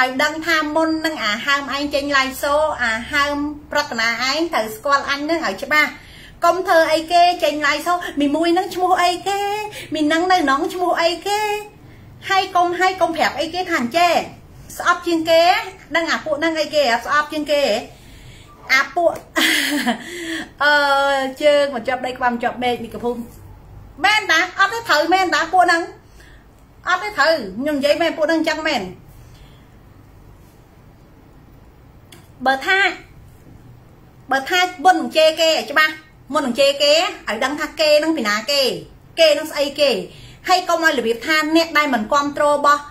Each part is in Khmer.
ឲ្យដឹងថាមុននឹងអាហើមឯងចេញឡាយសូអាហើមប្រតនាឯងត្រូវស្គាល់អញនឹងឲ្យច្បាស់កុំធ្វើអីគេចេញឡាយសូមីមួយនឹងឈ្មោះអីគេមីនឹងនៅនងឈ្មោះអីគេហើយកុំហើយកុំប្រាប់អីគេថាអញ្ចេះស្អប់ជាងគេដឹងអាពួកនឹងអីគេស្អប់ជាងគេអាពួកអឺជើងមកចាប់ដីក្បាំចាប់ដេកមីកភូមិមែនតាអត់ទេត្រូវមែនតាពួកហ្នឹងអត់ទេត្រូវខ្ញុំនិយាយមែនពួកហ្នឹងអញ្ចឹងមែន បើថាបើថាមុននឹងជេរគេឲ្យច្បាស់មុននឹងជេរគេឲ្យដឹងថាគេនឹងពីណាគេ គេនឹងស្អីគេហើយកុំឲ្យរបៀបថាអ្នកដែលមិនគ្រប់គ្រងរបស់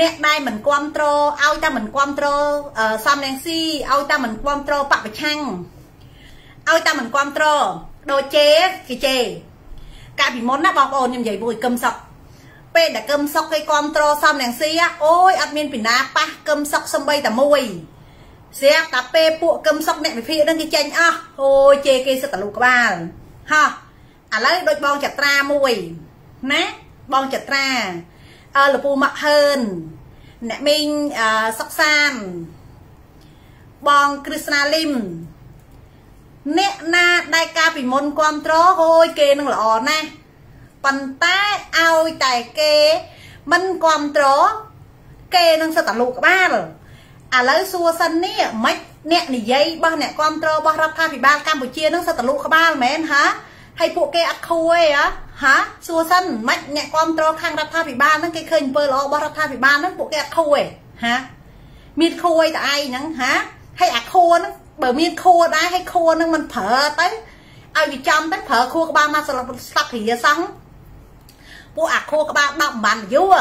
អ្នកដែលមិនគ្រប់គ្រងឲ្យតែមិនគ្រប់គ្រងសំរងស៊ីឲ្យតែមិនគ្រប់គ្រងបពប្រឆាំងឲ្យតែមិនគ្រប់គ្រងដូចជេរគេជេរកាលពីមុនណាបងប្អូនខ្ញុំនិយាយមួយកឹមសុកពេលដែលកឹមសុកគេគ្រប់គ្រងសំរងស៊ីអូយអត់មានពីណាប៉ះកឹមសុកសំបីតែមួយ ស្រាប់តែពេលពួកកឹមសុកអ្នកវិភាគនឹងគេចេញអស់អូយជេរគេសិតតលូក្បាលហោះឥឡូវដូចបងចត្រាមួយណាបងចត្រាអឺលពូម៉ាក់ហឿនអ្នកមីងសុកសានបងគ្រឹស្ណាលឹមអ្នកណាដែលការពីមុនគ្រប់ត្រហូយគេនឹងល្អណាស់ប៉ុន្តែឲ្យតែគេមិនគ្រប់ត្រគេនឹងសិតតែលូក្បាល ឥឡូវសួរសិននេះមិនអ្នកនិយាយរបស់អ្នកគ្រប់គ្រងរបស់រដ្ឋាភិបាលកម្ពុជានឹងសិតតលុក្បាលមែនហាហើយពួកគេអត់ខួយហ៎ហាសួរសិនមិនអ្នកគ្រប់គ្រងខាងរដ្ឋាភិបាលហ្នឹងគេឃើញអំពើល្អរបស់រដ្ឋាភិបាលហ្នឹងពួកគេអត់ខួយហាមានខួយតែឯងហ្នឹងហាហើយអាខួរហ្នឹងបើមានខួរដែរហើយខួរហ្នឹងមិនប្រើទៅឲ្យវាចំទៅប្រើខួរក្បាលមកស្លាប់ស្លាប់គ្រាសោះពួកអាខួរក្បាល10បានយូរ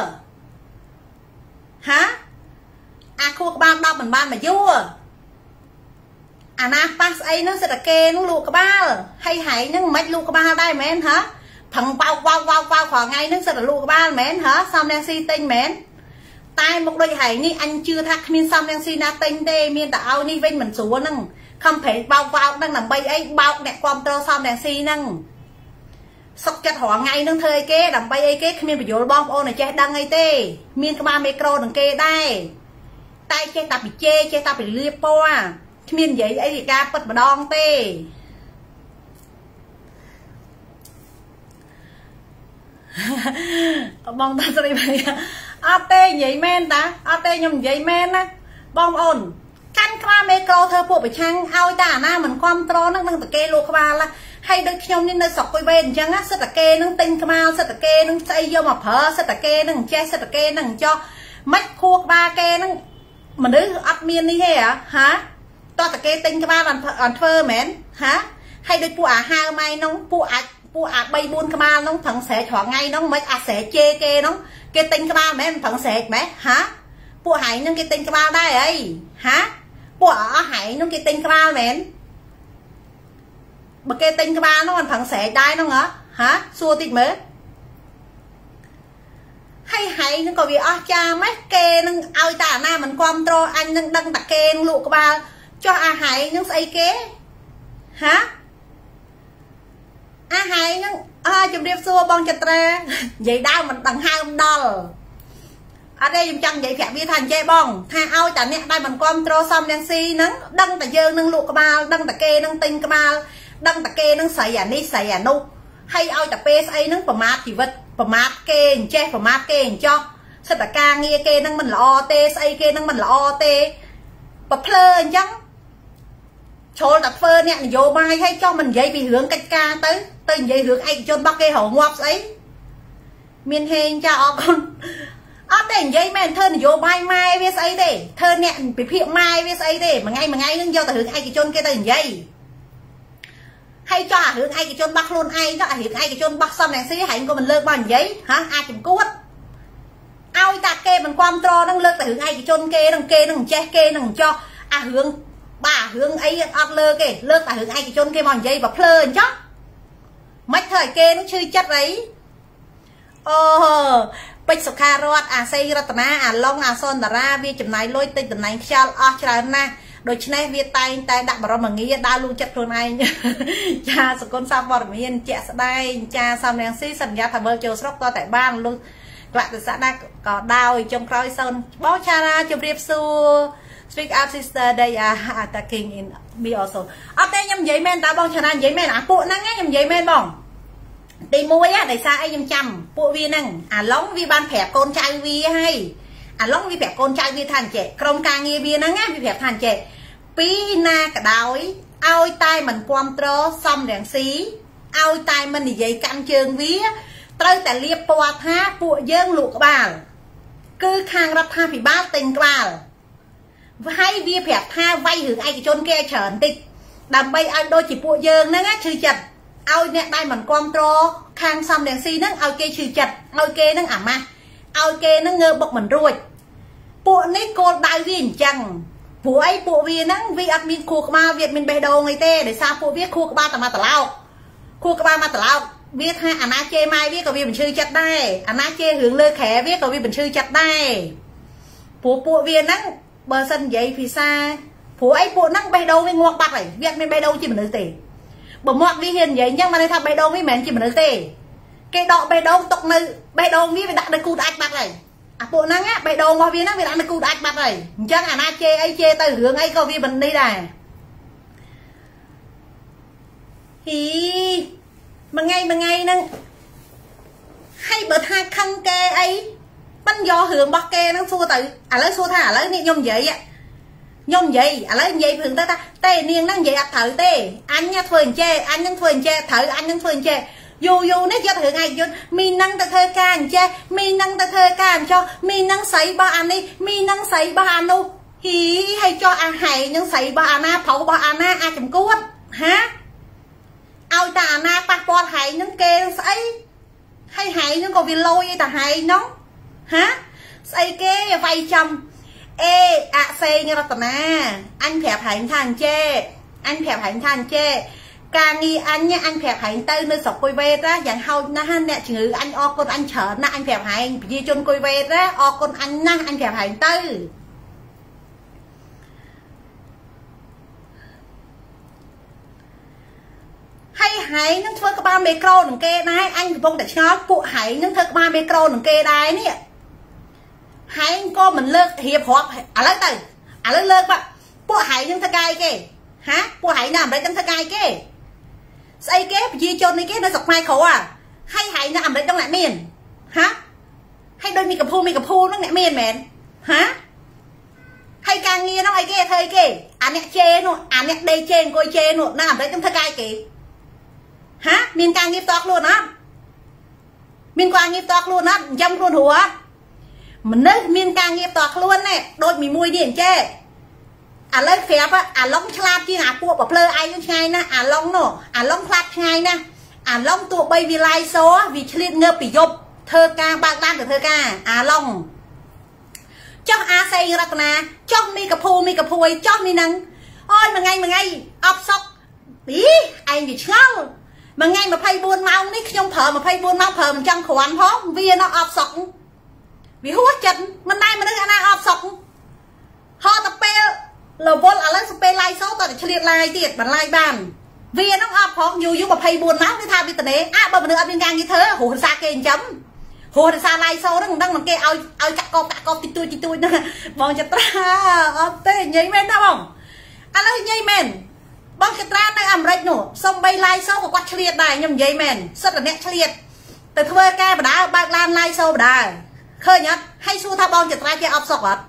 ហា អាខួរក្បាល10មិនបានមកយូរអាណាប៉ះស្អីហ្នឹងសិតតែគេហ្នឹងលូកក្បាលហើយហែងហ្នឹងមិនលូកក្បាលដែរមែនហ៎ផឹងបោកវ៉ាវវ៉ាវវ៉ាវក្រថ្ងៃហ្នឹងសិតតែលូកក្បាលមែនហ៎សំរងស៊ីទិញមែនតែមកដូចហែងនេះអញជឿថាគ្មានសំរងស៊ីណាទិញទេមានតែឲ្យនេះវិញមិនស្រួលហ្នឹងខំប្រេងបោកវ៉ាវហ្នឹងដើម្បីអីបោកអ្នកគ្រប់គ្រងសំរងស៊ីហ្នឹងសុកចិត្តរងថ្ងៃនឹងធ្វើអីគេដើម្បីអីគេគ្មានបញ្យលបងប្អូនឲ្យចេះដឹងអីទេ មានក្បាលមីក្រូនឹងគេដែរ តែចេះតែពិជេចេះតែពលាពណ៌គ្មាននិយាយអីពីការពិតម្ដងទេបងតាស្រីបាយអត់ទេនិយាយមែនតាអត់ទេខ្ញុំនិយាយមែនណាបងប្អូនកាន់ក្បាលមេក្រូធ្វើពួកប្រឆាំងឲ្យតែអាណាមិនគ្រប់ត្រនឹងនឹងតកេលូក្បាលហើយដូចខ្ញុំនេះនៅស្រុកគុយវេអញ្ចឹងសិតតកេនឹងទិញក្បាលសិតតកេនឹងស្អីយកមកប្រើសិតតកេនឹងចេះសិតតកេនឹងចោះមិនខួរក្បាលគេនឹង មនុស្សអត់មាននេះទេហាតោះតែគេទិញក្បាលអត់ធ្វើមែនហាហើយដូចពួកអាហាម៉ៃនោះពួកអាចពួកអា3 4ក្បាលនោះប្រឹងស្រែករាល់ថ្ងៃនោះមិនអាស្រែជេគេនោះគេទិញក្បាលមែនប្រឹងស្រែកមែនហាពួកហែងនឹងគេទិញក្បាលដែរអីហាពួកអស់ហែងនោះគេទិញក្បាលមែនបើគេទិញក្បាលនោះមិនប្រឹងស្រែកដែរនោះហ៎ហាសួរតិចមើល ហើយហែងនឹងក៏វាអស់ចាម៉េះគេនឹងឲ្យតែអាណាមិនគ្រប់ត្រអញនឹងដឹងតែគេនឹងលក់ក្បាលចុះអាហែងនឹងស្អីគេហាអាហែងនឹងអើជំរាបសួរបងចត្រានិយាយដើមមិនដង្ហើមដល់អត់ទេខ្ញុំចង់និយាយប្រាប់វាថាអញ្ចេះបងថាឲ្យតែអ្នកដែលមិនគ្រប់ត្រសំលៀងស៊ីហ្នឹងដឹងតែយើងនឹងលក់ក្បាលដឹងតែគេនឹងទិញក្បាលដឹងតែគេនឹងស្រីអានេះស្រីអានោះ ហើយឲ្យតែពេលស្អីហ្នឹងប្រមាថជីវិតប្រមាថគេអញ្ចេះប្រមាថគេអញ្ចោះសិតតការងារគេនឹងមិនល្អទេស្អីគេនឹងមិនល្អទេប្រភ្លើអញ្ចឹងចូលតែធ្វើអ្នកនយោបាយឲ្យចោះមិននិយាយពីរឿងកិច្ចការទៅទៅនិយាយរឿងឯកជនរបស់គេរងងាប់ស្អីមានហេងចាអរគុណអត់ទេនិយាយមែនធ្វើនយោបាយម៉ែវាស្អីទេធ្វើអ្នកពិភាក្សាម៉ែវាស្អីទេមួយថ្ងៃមួយថ្ងៃនឹងយកតែរឿងឯកជនគេទៅនិយាយ ហើយចោះអារឿងឯកជនរបស់ខ្លួនឯងទៅអារឿងឯកជនរបស់សំរងស៊ីហែងក៏មិនលើកមកនិយាយហ៎អាចចំគួតឲ្យតែគេមិនគ្រប់ត្រនឹងលើកតែរឿងឯកជនគេនឹងគេនឹងចេះគេនឹងចោះអារឿងបាទរឿងអីអត់លើកទេលើកតែរឿងឯកជនគេមកនិយាយបើភ្លើអញ្ចឹងមិនធ្វើឲ្យគេនឹងឈឺចិត្តអីអូពេជ្រសុខារតអាស័យរតនាអាឡុងអាសុនតារាវាចំណាយលុយតិចតំណែងខ្យល់អស់ច្រើនណាស់ ដូច្នេះវាតែងតែដាក់បរមងារដើរលូចិត្តខ្លួនឯងចាសគុណសាព័ត៌មានជាក់ស្ដែងចាសំរៀងស៊ីសន្យាថាបើចូលស្រុកតតែបានលុក្លាក់ទស្សនៈក៏ដោយចុងក្រោយសូនបងឆារាជម្រាបសួរ speak up sister they are attacking in me also អត់ទេខ្ញុំនិយាយមែនតើបងឆារានិយាយមែនអាពួកហ្នឹងខ្ញុំនិយាយមែនបងទី1ដោយសារអីខ្ញុំចាំពួកវាហ្នឹងអាឡុងវាបានប្រាប់កូនចៅវាហើយ អាឡុងវាប្រាប់កូនចៅវាថាអញ្ចេះក្រុមការងារវាហ្នឹងណាវាប្រាប់ថាអញ្ចេះពីណាក៏ដោយឲ្យតែមិនគ្រប់គ្រងសំរងស៊ីឲ្យតែមិននិយាយកាន់ជើងវាត្រូវតែលៀបពណ៌ថាពួកយើងលក់ក្បាល គឺខាងរដ្ឋាភិបាលទិញក្បាលហើយវាប្រាប់ថាវាយរឿងឯកជនគេច្រើនតិចដើម្បីឲ្យដូចជាពួកយើងហ្នឹងឈឺចិត្តឲ្យអ្នកដែលមិនគ្រប់គ្រងខាងសំរងស៊ីហ្នឹងឲ្យគេឈឺចិត្តឲ្យគេហ្នឹងអាម៉ាស់ឲ្យគេហ្នឹងងើបុកមិនរួច ពួកនេះគោលដៅវាអញ្ចឹងព្រោះអីពួកវាហ្នឹងវាអត់មានខួរក្បាលវាអត់មានបេះដូងអីទេដោយសារពួកវាខួរក្បាលតែមកត្រឡោកខួរក្បាលមកត្រឡោកវាថាអាណាជេម៉ែវាក៏វាបញ្ឈឺចិត្តដែរអាណាជេរឿងលើក្រែវាក៏វាបញ្ឈឺចិត្តដែរព្រោះពួកវាហ្នឹងបើសិននិយាយភាសាព្រោះអីពួកហ្នឹងបេះដូងវាងាប់បាត់ហើយវាអត់មានបេះដូងជាមនុស្សទេបើមកវាហ៊ាននិយាយអញ្ចឹងបានថាបេះដូងវាមិនមែនជាមនុស្សទេគេដកបេះដូងទុកនៅបេះដូងវាវាដាក់នៅគូដាច់បាត់ហើយ អាពួកហ្នឹងបេះដូងរបស់វាហ្នឹងវាដាក់នៅគូដាច់បាត់ហើយអញ្ចឹងអាណាជេអីជេទៅរឿងអីក៏វាមិននេះដែរហ៊ីមួយថ្ងៃមួយថ្ងៃហ្នឹងហើយបើថាខឹងគេអីមិនយករឿងរបស់គេហ្នឹងសួរទៅឥឡូវសួរថាឥឡូវនេះខ្ញុំនិយាយខ្ញុំនិយាយឥឡូវនិយាយព្រឹងទៅថាទេនាងហ្នឹងនិយាយអត់ត្រូវទេអញធ្វើអញ្ចេះអញហ្នឹងធ្វើអញ្ចេះត្រូវអញហ្នឹងធ្វើអញ្ចេះ យូយូនេះយករឿងឯកជនមីនឹងទៅធ្វើការអញ្ចេះមីនឹងទៅធ្វើការអញ្ចោះមីនឹងស្រីរបស់អានេះមីនឹងស្រីរបស់អានោះហ៊ីហើយចោះអាហែងនឹងស្រីរបស់អាណាប្រុសរបស់អាណាអាចចំគួតហាឲ្យតែអាណាប៉ះពាល់ហែងនឹងគេស្អីហើយហែងនឹងក៏វាលយឯតាហែងនោះហាស្អីគេវាយចំអេអសេងរតនាអញប្រាប់ហែងថាអញ្ចេអញប្រាប់ហែងថាអញ្ចេ ការងារអញអញប្រាប់ហែងទៅនៅស្រុកគុយវេតណាយ៉ាងហោចណាស់អ្នកជំងឺអញអរគុណអញច្រើនណាស់អញប្រាប់ហែងប្រជាជនគុយវេតណាអរគុណអញណាស់អញប្រាប់ហែងទៅហើយហែងនឹងធ្វើក្បាលមេក្រូនឹងគេដែរអញកំពុងតែឆ្ងល់ពួកហែងនឹងធ្វើក្បាលមេក្រូនឹងគេដែរនេះហែងក៏មិនលើករៀបរាប់ឥឡូវទៅឥឡូវលើកពួកហែងនឹងធ្វើកាយគេហាពួកហែងនៅអាមេរិកនឹងធ្វើកាយគេ ស្អីគេប្រជាជននេះគេនៅស្រុកខ្មែរក្រហ่ะហើយហែងនៅអាមេរិកនឹងអ្នកមានហាហើយដូចមីកភូមីកភូនឹងអ្នកមានមែនហាហើយការងារនោះអីគេធ្វើអីគេអាអ្នកជេនោះអាអ្នកដេជេអង្គុយជេនោះនៅអាមេរិកនឹងធ្វើកាយគេហាមានការងារផ្ទាល់ខ្លួនអត់មានការងារផ្ទាល់ខ្លួនអត់ចិញ្ចឹមខ្លួនហួរមនុស្សមានការងារផ្ទាល់ខ្លួនណែដូចមីមួយនេះអញ្ចេះ ឥឡូវប្រាប់អាឡុងឆ្លាតជាងអាពួកប្រភ្លើឯងឆ្ងាយណាស់អាឡុងនោះអាឡុងខ្លាត់ឆ្ងាយណាស់អាឡុងទោះបីវាឡាយសវាឆ្លៀតងើបពីយប់ធ្វើការបើកឡានទៅធ្វើការអាឡុងចុះអាសៃរតនាចុះមីកភូមីកភួយចុះនេះនឹងអូយមួយថ្ងៃមួយថ្ងៃអបសុកអីឯងវាឆ្ងល់មួយថ្ងៃ24ម៉ោងនេះខ្ញុំប្រើ24ម៉ោងប្រើមិនចង់គ្រាន់ផងវានៅអបសុកវាហួសចិត្តមិនដែរមនុស្សអាណាអបសុកហត់ទៅពេល រវល់ឥឡូវស្ពេលឡាយសូតតែឆ្លៀតឡាយទៀតបន្លាយបានវានឹងអត់ផងយូរយូរ24ម៉ោងគឺថាវាតនេអើបើមនុស្សអត់មានការងារធ្វើរស់រសាគេចិញ្ចឹមហួររសាឡាយសូហ្នឹងមិនដឹងមិនគេឲ្យឲ្យកាក់កបកាក់កបតិចតួចតិចតួចហ្នឹងបងចត្រាអត់ទេនិយាយមែនណាបងឥឡូវនិយាយមែនបងចត្រានៅអាមេរិកនោះសំបីឡាយសូក៏គាត់ឆ្លៀតដែរខ្ញុំនិយាយមែនសិតតែអ្នកឆ្លៀតទៅធ្វើការបដាបើកឡានឡាយសូបដាឃើញអត់ហើយសួរថាបងចត្រាចេះអត់សុកអត់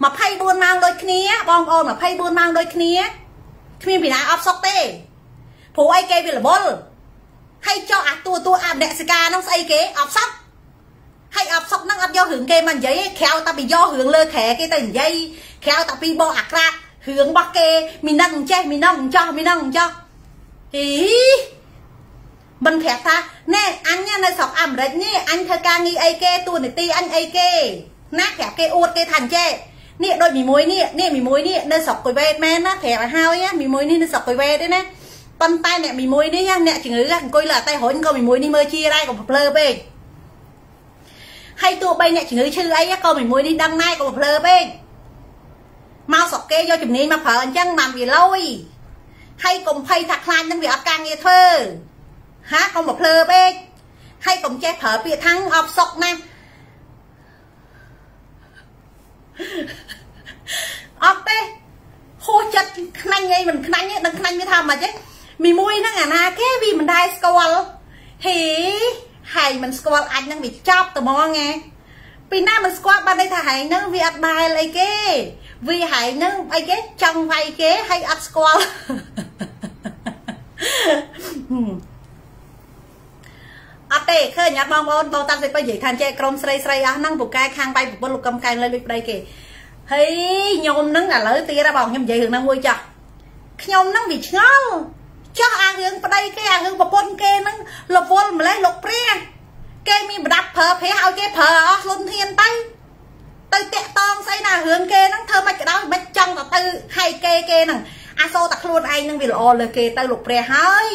24ម៉ោងដូចគ្នា បងប្អូន24ម៉ោងដូចគ្នាគ្មានពីណាអត់សុកទេព្រោះអីគេវារវល់ហើយចោះអាតួតួអមនសិកាហ្នឹងស្អីគេអត់សុកហើយអត់សុកហ្នឹងអត់យករឿងគេមកនិយាយក្រៅតែពីយករឿងលើក្រែគេទៅនិយាយក្រៅតែពីបោះអាក្រាតរឿងរបស់គេមីនឹងចេះមីនឹងចោះមីនឹងចោះហីមិនប្រាប់ថាណែអញនៅស្រុកអាមេរិកនេះអញធ្វើការងារអីគេតួនាទីអញអីគេណាប្រាប់គេអួតគេថាអញ្ចេះ នេះដូចមីមួយនេះនេះមីមួយនេះនៅស្រុកគុយវេតមែនណាប្រាប់ឲ្យហើយមីមួយនេះនៅស្រុកគុយវេតទេណាប៉ុន្តែអ្នកមីមួយនេះអ្នកជំងឺអង្គុយលើអតេរុញក៏មីមួយនេះមើលជាដែរក៏ភ្លើពេកហើយទោះបីអ្នកជំងឺឈឺអីក៏មីមួយនេះដឹងដែរក៏ភ្លើពេកមកស្រុកគេយកជំនាញមកប្រើអញ្ចឹងបានវាលយហើយកុំភ័យថាខ្លាចនឹងវាអត់ការងារធ្វើហាកុំមកភ្លើពេកហើយកុំចេះប្រើពាក្យថាអបសុកណា អត់ទេហួសចិត្តខ្នាញ់អីមិនខ្នាញ់ទេដឹងខ្នាញ់វាថាម៉េចទេមីមួយហ្នឹងអាណាគេវាមិនដែរស្គាល់ហេហើយមិនស្គាល់អញហ្នឹងវាចប់ត្មងណាពីណាមិនស្គាល់បានន័យថាហែងហ្នឹងវាអត់ដែលអីគេវាហែងហ្នឹងអីគេចង់វាយគេហើយអត់ស្គាល់អត់ទេឃើញអត់បងប្អូនបងតាំងពីពេលនិយាយថាចេះក្រុមស្រីស្រីអស់ហ្នឹងពូកែខាងបៃប្រពន្ធលោកកឹមកែលើលួចប្តីគេ ហើយខ្ញុំហ្នឹងឥឡូវទៀតបងខ្ញុំនិយាយរឿងហ្នឹងមួយចាស់ខ្ញុំហ្នឹងវាឆ្ងល់ចោះអារឿងប្តីគេអារឿងប្រពន្ធគេហ្នឹងរវល់ម្លេះលោកព្រះគេមានប្រដាប់ប្រើប្រាស់ឲ្យគេប្រើអស់លុនធានទៅទៅតាក់តងស្អីណារឿងគេហ្នឹងធ្វើមិនក៏ដោយមិនចង់ទៅទៅឲ្យគេគេហ្នឹងអាសូតែខ្លួនឯងហ្នឹងវាល្អលើគេទៅលោកព្រះហើយ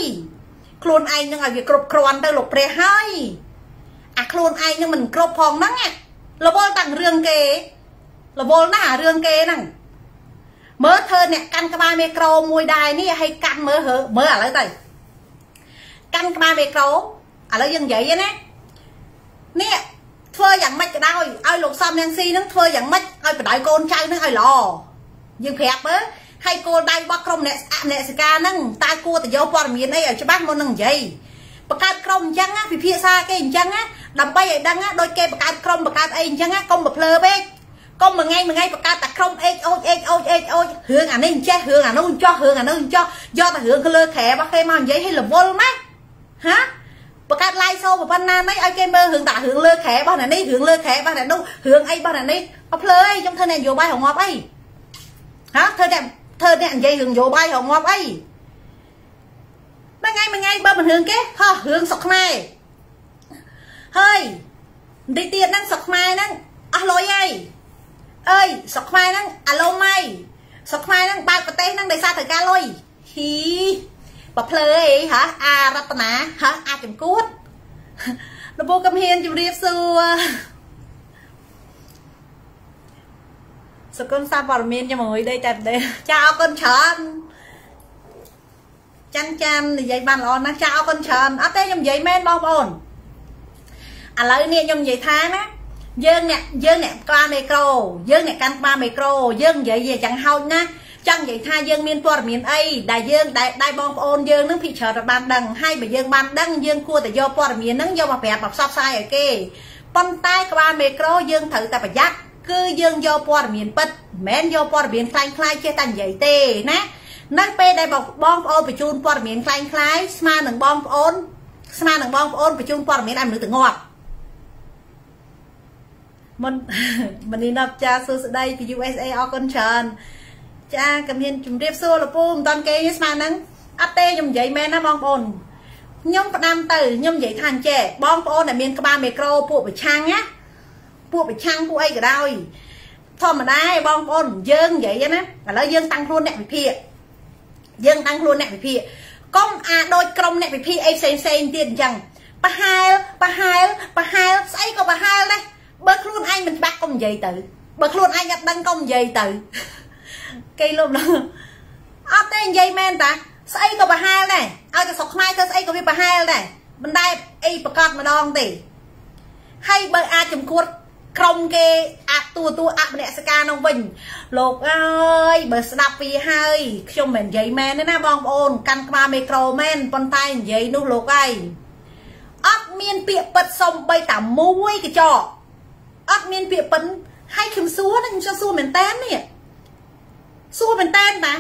ខ្លួនឯងហ្នឹងឲ្យវាគ្រប់គ្រាន់ទៅលោកព្រះហើយអាខ្លួនឯងហ្នឹងមិនគ្រប់ផងហ្នឹងរវល់តាំងរឿងគេ រវល់ណាស់អារឿងគេហ្នឹងមើលធ្វើអ្នកកាន់ក្បាលមីក្រូមួយដែរនេះឲ្យកាន់មើលមើលឥឡូវទៅកាន់ក្បាលមីក្រូឥឡូវយើងនិយាយណានេះធ្វើយ៉ាងម៉េចក៏ដោយឲ្យលោកសំនាងស៊ីនឹងធ្វើយ៉ាងម៉េចឲ្យបដៅកូនចៅនឹងឲ្យល្អយើងប្រាប់មើលហើយគោលដៅរបស់ក្រុមអ្នកអអ្នកសិកាហ្នឹងតើគួរទៅយកព័ត៌មានអីឲ្យច្បាស់មុននឹងនិយាយបង្កើតក្រុមអញ្ចឹងពិភាក្សាគេអញ្ចឹងដើម្បីឲ្យដឹងដូចគេបង្កើតក្រុមបង្កើតអីអញ្ចឹងកុំប្រភ្លើពេក កុំមួយថ្ងៃមួយថ្ងៃបង្កើតតែក្រុមអេចអូចអេចអូចអេចអូចរឿងអានេះអញ្ចេះរឿងអានោះចោះរឿងអានោះចោះយកតែរឿងលើខែរបស់គេមកនិយាយឲ្យរវល់ម៉េចហាបង្កើត live show ប៉ុណ្ណានេះឲ្យគេមើលរឿងតារឿងលើខែរបស់អ្នកនេះរឿងលើខែរបស់អ្នកនោះរឿងអីរបស់អ្នកនេះអត់ភ្លើអីខ្ញុំធ្វើអ្នកនយោបាយរងាប់អីហាធ្វើតែធ្វើអ្នកនិយាយរឿងនយោបាយរងាប់អីមួយថ្ងៃមួយថ្ងៃបើមិនរឿងគេហោះរឿងសុកខ្មែរហើយបន្តិចទៀតហ្នឹងសុកខ្មែរហ្នឹងអស់លុយហើយ អើយស្រុកខ្មែរហ្នឹងអាឡូម៉ៃស្រុកខ្មែរហ្នឹងបើកប្រទេសហ្នឹងដោយសារត្រូវការលុយហ៊ីបើភ្លើអីហ៎អារតនាហ៎អាចចំគួតលពូកំហ៊ានជម្រាបសួរសកុនសាព័ត៌មានជាមួយដេកតែដេចាអរគុណច្រើនចាន់ចាន់និយាយបានល្អណាស់ចាអរគុណច្រើនអត់ទេខ្ញុំនិយាយមែនបងប្អូនឥឡូវនេះខ្ញុំនិយាយថាណា យើងអ្នកយើងអ្នកក្បាលមីក្រូយើងអ្នកកាន់ក្បាលមីក្រូយើងនិយាយយ៉ាងហោចណាស់ចង់និយាយថាយើងមានព័ត៌មានអីដែលយើងដែលដែលបងប្អូនយើងនឹងភិកច្រើនបានដឹងហើយបើយើងបានដឹងយើងគួរតែយកព័ត៌មានហ្នឹងយកមកប្រាប់មកផ្សព្វផ្សាយឲ្យគេប៉ុន្តែក្បាលមីក្រូយើងត្រូវតែប្រយ័ត្នគឺយើងយកព័ត៌មានពិតមិនមែនយកព័ត៌មានខ្លាំងខ្លាយចេះតែនិយាយទេណានៅពេលដែលបងប្អូនបញ្ជូនព័ត៌មានខ្លាំងខ្លាយស្មើនឹងបងប្អូនស្មើនឹងបងប្អូនបញ្ជូនព័ត៌មានឲ្យមនុស្សទៅងាប់ មុនមនីណាប់ចាសួស្ដីពី USA អរគុណច្រើនចាក៏មានជំរាបសួរលពូមិនតាន់គេស្មានហ្នឹងអត់ទេខ្ញុំនិយាយមែនណាបងប្អូនខ្ញុំផ្ដាំទៅខ្ញុំនិយាយថាអញ្ចេះបងប្អូនដែលមានក្បាលមីក្រូពួកប្រឆាំងណាពួកប្រឆាំងពួកអីក៏ដោយធម្មតាបងប្អូនយើងនិយាយណាឥឡូវយើងតាំងខ្លួនអ្នកវិភាគយើងតាំងខ្លួនអ្នកវិភាគកុំអាដូចក្រុមអ្នកវិភាគអីផ្សេងផ្សេងទៀតអញ្ចឹងប្រហែលប្រហែលប្រហែលស្អីក៏ប្រហែលដែរ បើខ្លួនឯងមិនច្បាស់កុំនិយាយទៅបើខ្លួនឯងអត់ដឹងកុំនិយាយទៅគេលុបឡងអត់ទេនិយាយមែនតាស្អីក៏ប្រហែលដែរឲ្យតែស្រុកខ្មែរធ្វើស្អីក៏វាប្រហែលដែរមិនដែលអីប្រកាសម្ដងទេហើយបើអាចចំគួតក្រុមគេអាតួតួអមនសិកានោះវិញលោកអើយបើស្ដាប់ពីហើយខ្ញុំមិននិយាយមែនទេណាបងប្អូនកាន់ក្បាលមីក្រូមែនប៉ុន្តែនិយាយនោះលោកឯងអត់មានពាក្យពិតសំបីតាមួយកញ្ចក់ អត់មានពាក្យប៉ិនហើយខ្ញុំសួរណាខ្ញុំសួរមែនតើនេះសួរមែនតើតា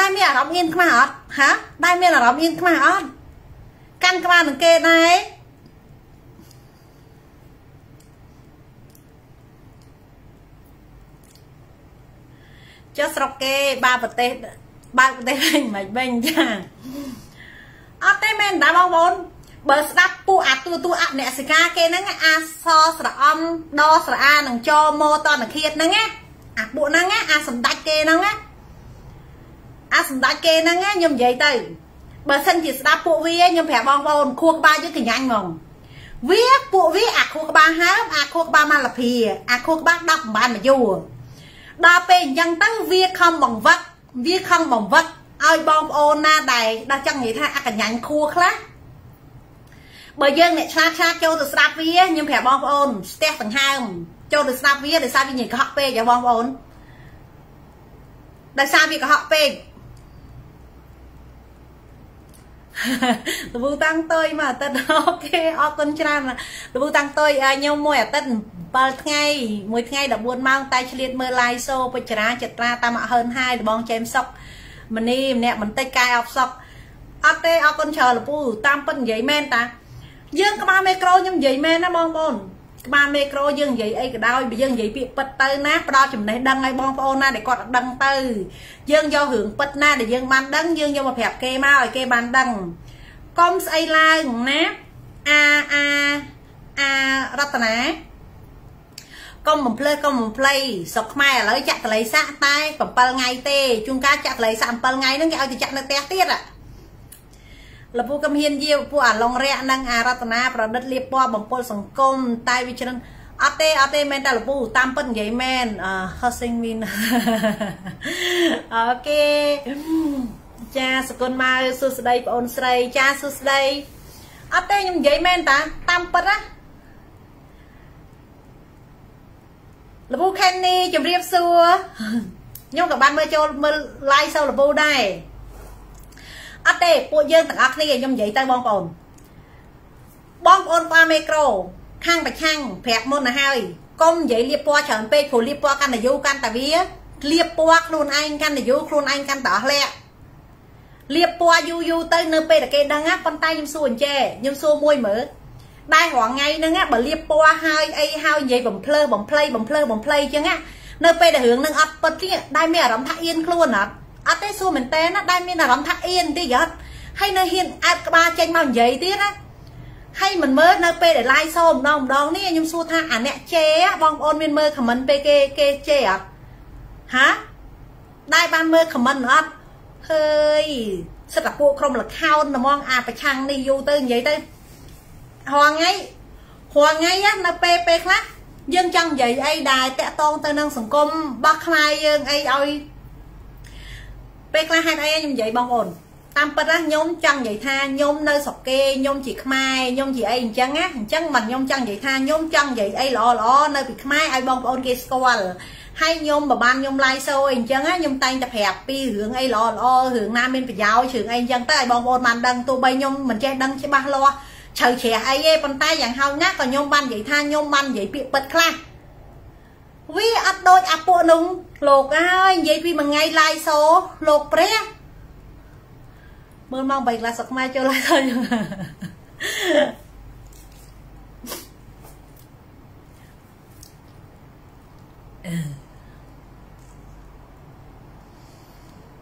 ដែលមានអារម្មណ៍អៀនខ្មាស់អត់ហាដែលមានអារម្មណ៍អៀនខ្មាស់អត់កាន់ក្បាលនឹងគេដែរចុះស្រុកគេបើប្រទេសបើប្រទេសវិញមិនវិញចាអត់ទេមែនតាបងប្អូន បើស្ដាប់ពួកអាទូទូអអ្នកសិកាគេហ្នឹងអាសស្រអំដស្រអានឹងចមតនឃាតហ្នឹងណាអាពួកហ្នឹងអាសម្ដេចគេហ្នឹងណាអាសម្ដេចគេហ្នឹងខ្ញុំនិយាយទៅបើសិនជាស្ដាប់ពួកវាខ្ញុំប្រាប់បងប្អូនខួរក្បាលយើងកញ្ញាញ់ហ្មងវាពួកវាអាខួរក្បាលហើមអាខួរក្បាលម៉ាឡាភីអាខួរក្បាល10បានមកយូរដល់ពេលអញ្ចឹងទៅវាខំបង្វឹកវាខំបង្វឹកឲ្យបងប្អូនណាដែលដល់ចង់និយាយថាអកញ្ញាញ់ខួរខ្លះ បើយើងអ្នកឆ្លាតឆ្លាតចូលទៅស្ដាប់វាខ្ញុំប្រាប់បងប្អូនស្ទះដង្ហើមចូលទៅស្ដាប់វាដោយសារវានិយាយកុហកពេកហ៎បងប្អូនដោយសារវាកុហកពេកលពូតាំងតុយមួយអាទិត្យអូខេអរគុណច្រើនលពូតាំងតុយខ្ញុំមួយអាទិត្យ7ថ្ងៃមួយថ្ងៃ14ម៉ោងតែឆ្លៀតមើល live show ពេជ្រាចិត្រាតាមអហឺនហើយបងចែមសុកមនីម្នាក់បន្តិចកាយអបសុកអត់ទេអរគុណច្រើនលពូតាមពិតនិយាយមែនតា យើងក្បាលមេក្រូខ្ញុំនិយាយមែនណាបងប្អូនក្បាលមេក្រូយើងនិយាយអីក៏ដោយបើយើងនិយាយពាក្យពិតទៅណាផ្ដល់ចំណេះដឹងឲ្យបងប្អូនណាដែលគាត់ដឹងទៅយើងយករឿងពិតណាដែលយើងបានដឹងយើងយកមកប្រាប់គេមកឲ្យគេបានដឹងកុំស្អីឡើងណាអាអាអារតនាកុំបំភ្លើកុំបំភ្លៃស្រុកខ្មែរឥឡូវចាក់តល័យសាក់តែ7ថ្ងៃទេជួនកាលចាក់តល័យសាក់7ថ្ងៃហ្នឹងគេឲ្យទៅចាក់នៅផ្ទះទៀតអា លពូកំហ៊ានយាពួកអាឡុងរៈនិងអារតនាប្រឌិតលៀបពណ៌បំពល់សង្គមតែវាច្រើនអត់ទេអត់ទេមែនតែលពូតាមពិតនិយាយមែនអឺ hosting win អូខេចាសគុណមកសួស្ដីបងអូនស្រីចាសួស្ដីអត់ទេខ្ញុំនិយាយមែនតាតាមពិតណាលពូខេននីជម្រាបសួរខ្ញុំក៏បានមើលចូលមើល live សូលពូដែរ អត់ទេពួកយើងទាំងអស់គ្នាខ្ញុំនិយាយទៅបងប្អូនបងប្អូនប៉ាមេក្រូខាងប្រឆាំងប្រាប់មុនទៅហើយកុំនិយាយលៀបពណ៌ច្រើនពេកព្រោះលៀបពណ៌កាន់តែយូរកាន់តែវាលៀបពណ៌ខ្លួនឯងកាន់តែយូរខ្លួនឯងកាន់តែអស់លាក់លៀបពណ៌យូរយូរទៅនៅពេលតែគេដឹងណាប៉ុន្តែខ្ញុំសួរអញ្ចេះខ្ញុំសួរមួយមើលដែររងថ្ងៃហ្នឹងបើលៀបពណ៌ហើយអីហើយនិយាយបំភ្លើបំភ្លៃបំភ្លើបំភ្លៃអញ្ចឹងណានៅពេលដែលរឿងនឹងអត់ពិតទៀតដែរមានអារម្មណ៍ថាអៀនខ្លួនអត់ អត់ទេសួរមែនតើណាដែលមានអារម្មណ៍ថាអៀនតិចអត់ហើយនៅហ៊ានអែបក្បាលចេញមកនិយាយទៀតណាហើយមិនមើលនៅពេលដែល live show ម្ដងម្ដងនេះខ្ញុំសួរថាអាអ្នកជេបងប្អូនមានមើល comment ពេលគេគេជេអត់ហាដែលបានមើល comment អត់ហើយសិតតែពួកក្រុមលខោនហ្មងអាប្រឆាំងនេះយូរទៅនិយាយទៅហងៃហងៃនៅពេលពេលខ្លះយើងចង់និយាយអីដែលតាក់តងទៅនឹងសង្គមរបស់ខ្មែរយើងអីឲ្យ ពេលខ្លះហេតុអីខ្ញុំនិយាយបងប្អូនតាមពិតណាខ្ញុំចង់និយាយថាខ្ញុំនៅស្រុកគេខ្ញុំជាខ្មែរខ្ញុំជាអីអញ្ចឹងណាអញ្ចឹងមិនខ្ញុំចង់និយាយថាខ្ញុំចង់និយាយអីល្អល្អនៅពីខ្មែរឲ្យបងប្អូនគេស្គាល់ហើយខ្ញុំបើបានខ្ញុំ live show អីអញ្ចឹងណាខ្ញុំតែងតែប្រាប់ពីរឿងអីល្អល្អរឿងណាមានប្រយោជន៍រឿងអីអញ្ចឹងទៅឲ្យបងប្អូនបានដឹងទោះបីខ្ញុំមិនចេះដឹងច្បាស់លាស់ជ្រៅជ្រះអីទេប៉ុន្តែយ៉ាងហោចណាស់ក៏ខ្ញុំបាននិយាយថាខ្ញុំបាននិយាយពាក្យពិតខ្លះ វាអត់ដូចអាពួកនោះលោកហើយនិយាយពីមួយថ្ងៃឡាយសោលោកព្រះមើលម៉ោង3កន្លះសកខ្មែរចូលឡាយសោខ្ញុំ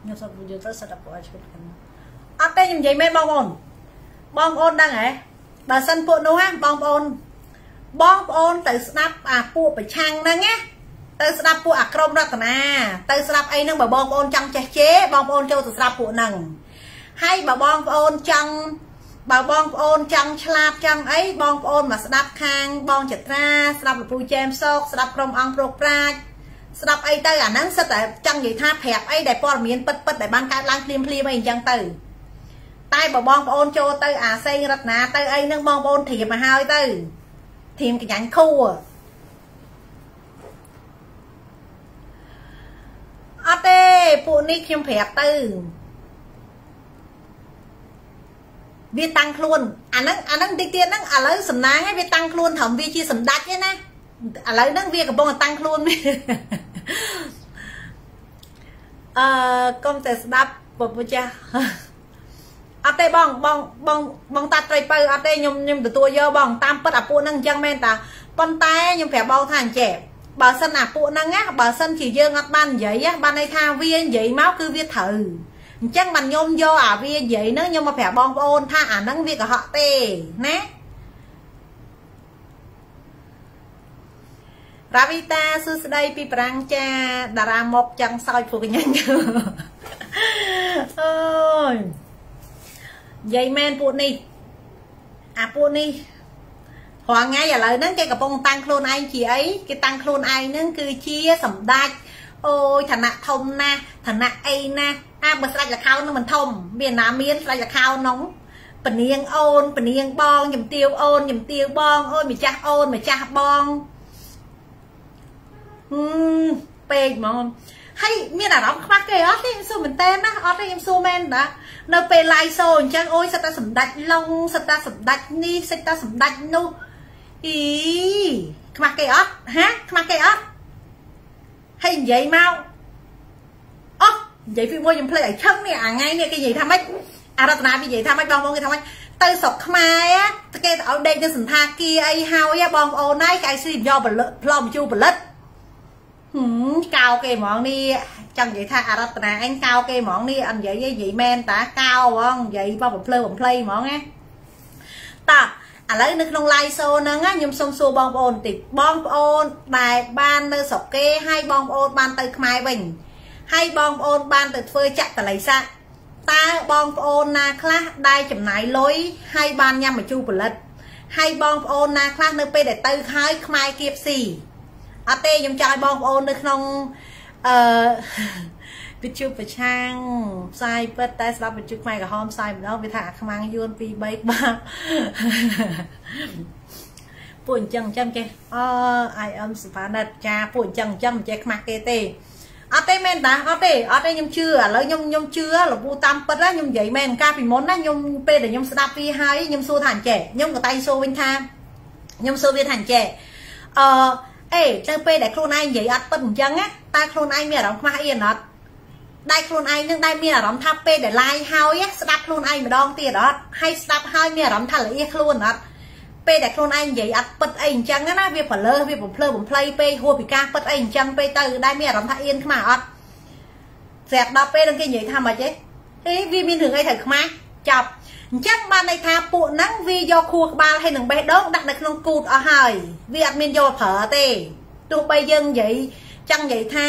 ខ្ញុំសតយល់ទៅសិតតែពួកឲ្យឈុតគ្នាអត់ទេខ្ញុំនិយាយមែនបងប្អូនបងប្អូនដឹងហ៎បើសិនពួកនោះណាបងប្អូនបងប្អូនទៅស្ដាប់អាពួកប្រឆាំងហ្នឹងណា ទៅស្ដាប់ពួកអាក្រមរតនាទៅស្ដាប់អីហ្នឹងបើបងប្អូនចង់ចេះជេបងប្អូនចូលទៅស្ដាប់ពួកហ្នឹងហើយបើបងប្អូនចង់បើបងប្អូនចង់ឆ្លាតចង់អីបងប្អូនមកស្ដាប់ខាងបងចត្រាស្ដាប់លពូចែមសោកស្ដាប់ក្រុមអង្គប្រុកប្រាជ្ញស្ដាប់អីទៅអាហ្នឹងសិតតែចង់និយាយថាប្រាប់អីដែលព័ត៌មានពិតពិតដែលបានកើតឡើងភ្លាមភ្លាមអីអញ្ចឹងទៅតែបើបងប្អូនចូលទៅអាសេងរតនាទៅអីហ្នឹងបងប្អូនធៀបមកហើយទៅធៀមកញ្ញាញ់ខួ អត់ទេពួកនេះខ្ញុំប្រាប់ទៅវាតាំងខ្លួនអាហ្នឹងអាហ្នឹងតិចទៀតហ្នឹងឥឡូវសំណាងឯងវាតាំងខ្លួនត្រឹមវាជាសម្ដេចទេណាឥឡូវហ្នឹងវាកំពុងតែតាំងខ្លួនអឺកុំតែស្ដាប់ពុទ្ធចាស់អត់ទេបងបងបងបងតាត្រីបើអត់ទេខ្ញុំខ្ញុំទទួលយកបងតាមពិតអាពួកហ្នឹងអញ្ចឹងមែនតាប៉ុន្តែខ្ញុំប្រាប់បងថាអញ្ចេះ បើសិនអាពួកហ្នឹងណាបើសិនជាយើងអត់បាននិយាយបានន័យថាវានិយាយមកគឺវាត្រូវអញ្ចឹងបានខ្ញុំយកអាវានិយាយហ្នឹងខ្ញុំមកប្រាប់បងប្អូនថាអាហ្នឹងវាកុហកទេណារាវីតាសួស្ដីពីប្រាំងចាតារាមកចឹងសោចពួកកញ្ញាអូយនិយាយមែនពួកនេះអាពួកនេះ រាល់ថ្ងៃឥឡូវហ្នឹងគេកំពុងតាំងខ្លួនឯងជាអីគេតាំងខ្លួនឯងហ្នឹងគឺជាសម្ដេចអូយឋានៈធំណាស់ឋានៈអីណាអាបើស្ដេចលខោននឹងមិនធំ មានណាមានស្ដេចលខោននោះពនាងអូនពនាងបងខ្ញុំទាវអូនខ្ញុំទាវបងអូនម្ចាស់អូនម្ចាស់បងហឹមពេកហ្មងហើយមានអារម្មណ៍ខ្វះគេអត់ទេខ្ញុំសួរមែនតើណាអត់ទេខ្ញុំសួរមែនតានៅពេល live show អញ្ចឹងអូយសិតតែសម្ដេចឡុងសិតតែសម្ដេចនេះសិតតែសម្ដេចនោះ អីខ្វះគេអត់ហាខ្វះគេអត់ហើយនិយាយមកអូនិយាយពីមួយខ្ញុំភ្លេចឲ្យឆឹងនេះអាថ្ងៃនេះគេនិយាយថាម៉េចអរតនានិយាយថាម៉េចបងប្អូនគេថាម៉េចទៅស្រុកខ្មែរគេទៅឲ្យដេកនៅសន្តាគារអីហើយបងប្អូនហើយគេឲ្យស៊ីយកផលិតផ្លុំជូរផលិតហឹមកោគេហ្មងនេះចង់និយាយថាអរតនាអញកោគេហ្មងនេះអត់និយាយនិយាយមែនតាកោហ្មងនិយាយបបបំភ្លឺបំភ្លៃហ្មងណាតា ឥឡូវនៅក្នុង live show ហ្នឹងខ្ញុំសូមសួរបងប្អូនបន្តិចបងប្អូនដែលបាននៅស្រុកគេហើយបងប្អូនបានទៅខ្មែរវិញហើយបងប្អូនបានទៅធ្វើចាក់តលៃសាក់តើបងប្អូនណាខ្លះដែលចំណាយលុយហើយបានញ៉ាំម្ជូរផលិតហើយបងប្អូនណាខ្លះនៅពេលដែលទៅហើយខ្មែរគៀបស៊ីអត់ទេខ្ញុំចង់ឲ្យបងប្អូននៅក្នុងអឺ វិទ្យុប្រឆាំងផ្សាយពិតតែស្ដាប់វិទ្យុខ្មែរក្រហមផ្សាយម្ដងវាថាអាខ្មាំងយួន2 3បាទពួកអញ្ចឹងអញ្ចឹងចេះអ I am សភាណិតចាពួកអញ្ចឹងអញ្ចឹងមិនចេះខ្មាស់គេទេអត់ទេមែនតាអត់ទេអត់ទេខ្ញុំជឿឥឡូវខ្ញុំខ្ញុំជឿលពូតាមពិតណាខ្ញុំនិយាយមែនកាលពីមុនណាខ្ញុំពេលដែលខ្ញុំស្ដាប់វាហើយខ្ញុំសួរថាអញ្ចេះខ្ញុំក៏តែងសួរវិញថាខ្ញុំសួរវាថាអញ្ចេះអឺអេទៅពេលដែលខ្លួនឯងនិយាយអត់ពិតអញ្ចឹងណាតើខ្លួនឯងមានអារម្មណ៍ខ្មាស់អីអត់ ដែលខ្លួនឯងនឹងដែលមានអារម្មណ៍ថាពេលដែល live ហើយស្ដាប់ខ្លួនឯងម្ដងទៀតអត់ហើយស្ដាប់ហើយមានអារម្មណ៍ថាល្អៀខ្លួនអត់ពេលដែលខ្លួនឯងនិយាយអត់ពិតអីអញ្ចឹងណាវាប្រលើសវាបំភ្លើបំភ្លៃពេកហួសពីការពិតអីអញ្ចឹងពេកទៅដែលមានអារម្មណ៍ថាអៀនខ្មាស់អត់ស្រាប់ដល់ពេលនឹងគេនិយាយថាម៉េចទេអេវាមានរឿងអីត្រូវខ្មាស់ចប់អញ្ចឹងបានន័យថាពួកហ្នឹងវាយកខួរក្បាលហើយនឹងបេះដូងដាក់នៅក្នុងគូតអស់ហើយវាអត់មានយកប្រើទេទោះបីយើងនិយាយចង់និយាយថា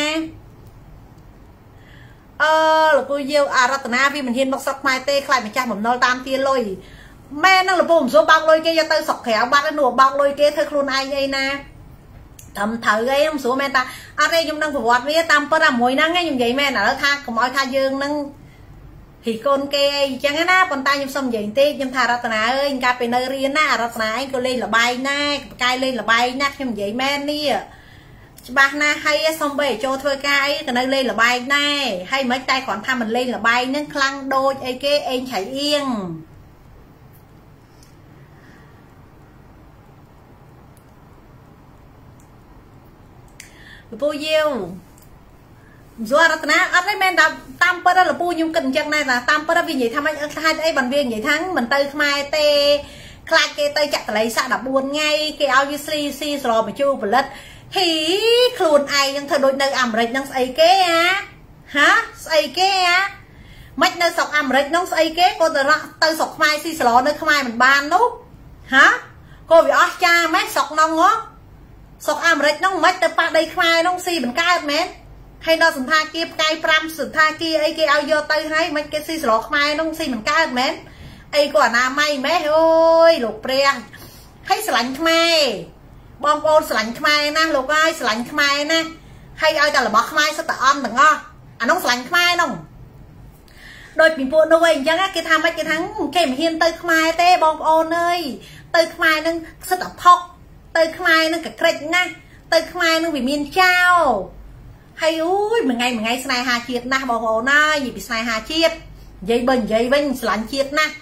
អឺលោកពូយាវអារតនាវាមិនហ៊ានមកស្រុកខ្មែរទេខ្លាចម្ចាស់បំណុលតាមទាលុយម៉ែនឹងលោកពូមិនសួរបោកលុយគេយកទៅស្រុកក្រៅបាត់នោះបោកលុយគេធ្វើខ្លួនឯងអីណាត្រឹមត្រូវអីខ្ញុំសួរមែនតាអត់ទេខ្ញុំនឹងប្រវត្តិវាតាមពិតអាមួយហ្នឹងខ្ញុំនិយាយមែនឥឡូវថាកុំឲ្យថាយើងនឹងពីកូនគេអីអញ្ចឹងណាប៉ុន្តែខ្ញុំសុំនិយាយបន្តិចខ្ញុំថារតនាអើយកាលពេលនៅរៀនណារតនាឯងក៏លេងលបាយណាប្រកាយលេងលបាយណាខ្ញុំនិយាយមែននេះ ច្បាស់ណាស់ហើយសំបីចូលធ្វើការអីក៏នៅលេងលបាយដែរហើយមិនតែគ្រាន់ថាមិនលេងលបាយនឹងខ្លាំងដូចអីគេអេងឆៃអៀងលពូយាវយល់រតនាអត់ទេមែនតាមតាមពិតលពូខ្ញុំគិតអញ្ចឹងដែរថាតាមពិតវានិយាយថាមិនហេតុអីបានវានិយាយថាមិនទៅខ្មែរទេខ្លាចគេទៅចាក់តលៃសាក់14ថ្ងៃគេឲ្យវាស៊ីស៊ីស្រោបញ្ជូផលិត ហ៊ីខ្លួនឯងនឹងធ្វើដូចនៅអាមេរិកនឹងស្អីគេអាហាស្អីគេអាមិននៅស្រុកអាមេរិកនោះស្អីគេក៏ទៅទៅស្រុកខ្មែរស៊ីស្លោនៅខ្មែរមិនបាននោះហាក៏វាអស់ចាមែនស្រុកនោះហ៎ស្រុកអាមេរិកនោះមិនទៅប៉ះដីខ្មែរនោះស៊ីមិនកើតមែនហើយដល់សន្តាគារផ្កាយ5សន្តាគារអីគេឲ្យយកទៅហើយមិនគេស៊ីស្លោខ្មែរនោះស៊ីមិនកើតមែនអីក៏អនាម័យម៉េះអូយលោកព្រះហើយស្រឡាញ់ខ្មែរ បងប្អូនស្រឡាញ់ខ្មែរណាលោកអើយស្រឡាញ់ខ្មែរណាហើយឲ្យតែរបស់ខ្មែរសិតតែអន់ទាំងអស់អានោះស្រឡាញ់ខ្មែរនោះដូចពីពួកនោះឯងអញ្ចឹងគេថាមិនគេថាគេមិនហ៊ានទៅខ្មែរទេបងប្អូនអើយទៅខ្មែរនឹងសិតតែផុកទៅខ្មែរនឹងកក្រិចណាស់ទៅខ្មែរនឹងវាមានចោលហើយអូយមួយថ្ងៃមួយថ្ងៃស្នេហាជាតិណាស់បងប្អូនអើយនិយាយពីស្នេហាជាតិនិយាយបើនិយាយវិញស្រឡាញ់ជាតិណាស់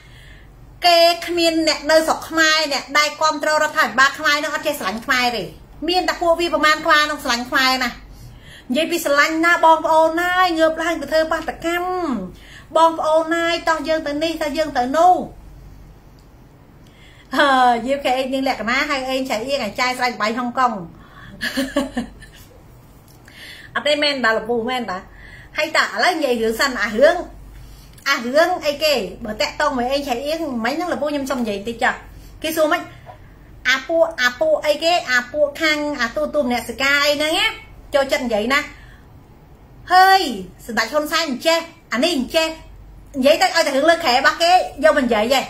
គេគ្មានអ្នកនៅស្រុកខ្មែរអ្នកដែលគ្រប់គ្រងរដ្ឋាភិបាលខ្មែរនឹងអត់ចេះស្រឡាញ់ខ្មែរទេមានតែពួកវាប្រមាណខ្លានឹងស្រឡាញ់ខ្មែរណានិយាយពីស្រឡាញ់ណាបងប្អូនណាយងើបឡើងទៅធ្វើបាតកម្មបងប្អូនណាយតោះយើងទៅនេះតោះយើងទៅនោះអឺយើងគេអេងនឹងលក្ខណៈហើយអេងចៃអៀងអាចាយស្រ័យបៃហុងកុងអត់ទេមែនដល់លពូមែនតាហើយតាឥឡូវនិយាយរឿងសិនអារឿង អារឿងអីគេបើតាក់តងមួយអីឆៃអៀងមិញហ្នឹងលពូខ្ញុំសុំនិយាយតិចចាគេសួរមិនអាពួកអាពួកអីគេអាពួកខាងអាទូទូមអ្នកសកាអីហ្នឹងណាចូលចិត្តនិយាយណាហើយសម្ដេចហ៊ុនសែនអញ្ចេះអានេះអញ្ចេះនិយាយទៅឲ្យតែរឿងលើខែរបស់គេយកមិននិយាយទេឥ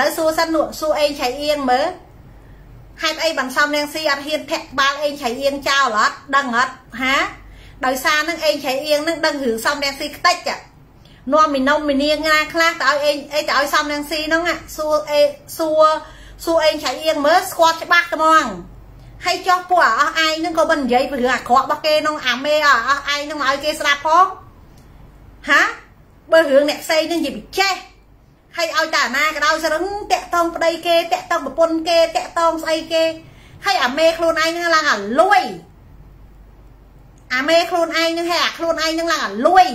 ឡូវសួរសិនសួរអេងឆៃអៀងមើលហេតុអីបានសំនាងស៊ីអត់ហ៊ានធាក់ក្បាលអេងឆៃអៀងចោលអត់ដឹងអត់ហាដោយសារនឹងអេងឆៃអៀងនឹងដឹងរឿងសំនាងស៊ីខ្ទេច នាំមីនំមីនាងណាខ្លះទៅឲ្យអេអីទៅឲ្យសំនាងស៊ីហ្នឹងសួរអេសួរសួរអេងឆៃអៀងមើលស្គាល់ច្បាស់ត្មងហើយចោះពួកអស់ឯងហ្នឹងក៏មិននិយាយពីរឿងអាក្រក់របស់គេក្នុងអាមេអស់ឯងហ្នឹងមកឲ្យគេស្ដាប់ផងហាបើរឿងអ្នកផ្សេងហ្នឹងនិយាយពីចេះហើយឲ្យតាណាក៏ដោយសរឹងតាក់តងប្តីគេតាក់តងប្រពន្ធគេតាក់តងស្អីគេហើយអាមេខ្លួនឯងហ្នឹងឡើងអាលួយអាមេខ្លួនឯងហ្នឹងហើយអាខ្លួនឯងហ្នឹងឡើងអាលួយ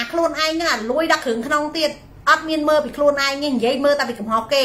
អាខ្លួនឯងហ្នឹងអាលួយដល់គ្រឿងក្នុងទៀតអត់មានមើលពីខ្លួនឯងទេនិយាយមើលតែពីកំហុសគេ